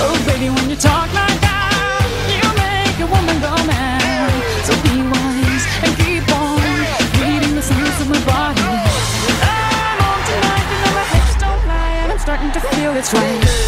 Oh, baby, when you talk like that, you make a woman go mad. So be wise and keep on reading the signs my body. I'm on tonight, my hips don't lie, and I'm starting to feel it's right.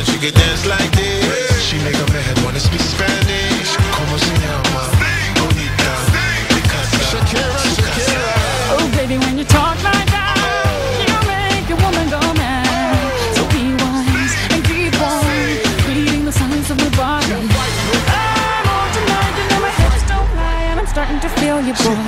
that she could dance like this. She make a man wanna speak Spanish. Como se llama? Bonita. Shakira, Shakira. Oh, baby, when you talk like that, you make a woman go mad. So be wise and keep the signs of body. I'm tonight, you know my hips don't lie, and I'm starting to feel you, boy.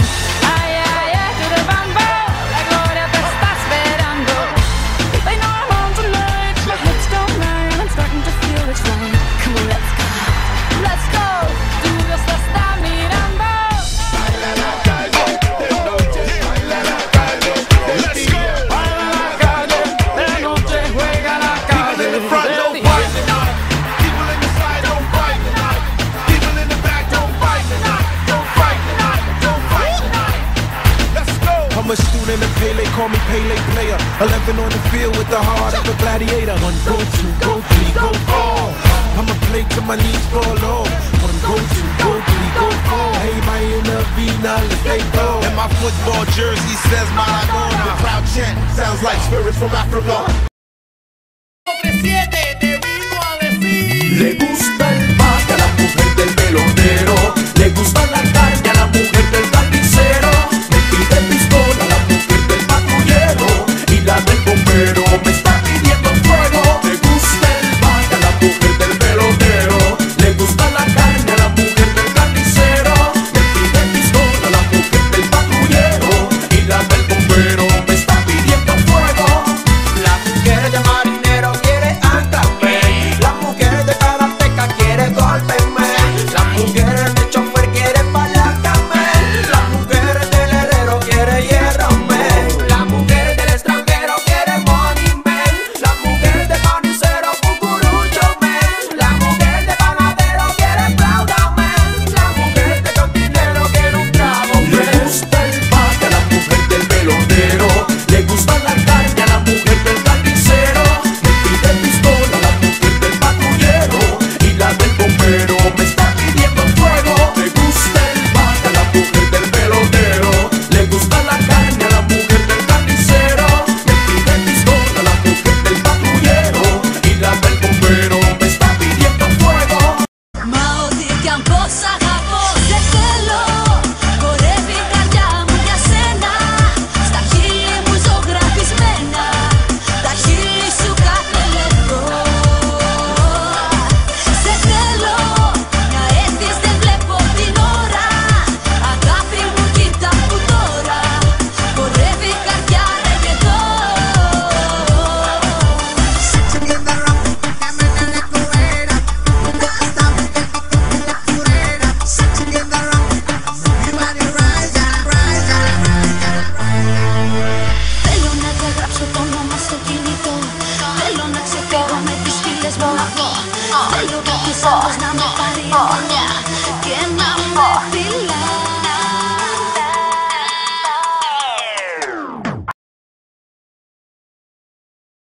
a student of Pele, call me Pele player. 11 on the field with the heart of a gladiator. One go, two go, three go, four. I'ma play till my knees fall off. One go, two go, three go, four. Hey, my inner V, now let's stay go. And my football jersey says Maradona. The crowd chant sounds like spirits from Africa.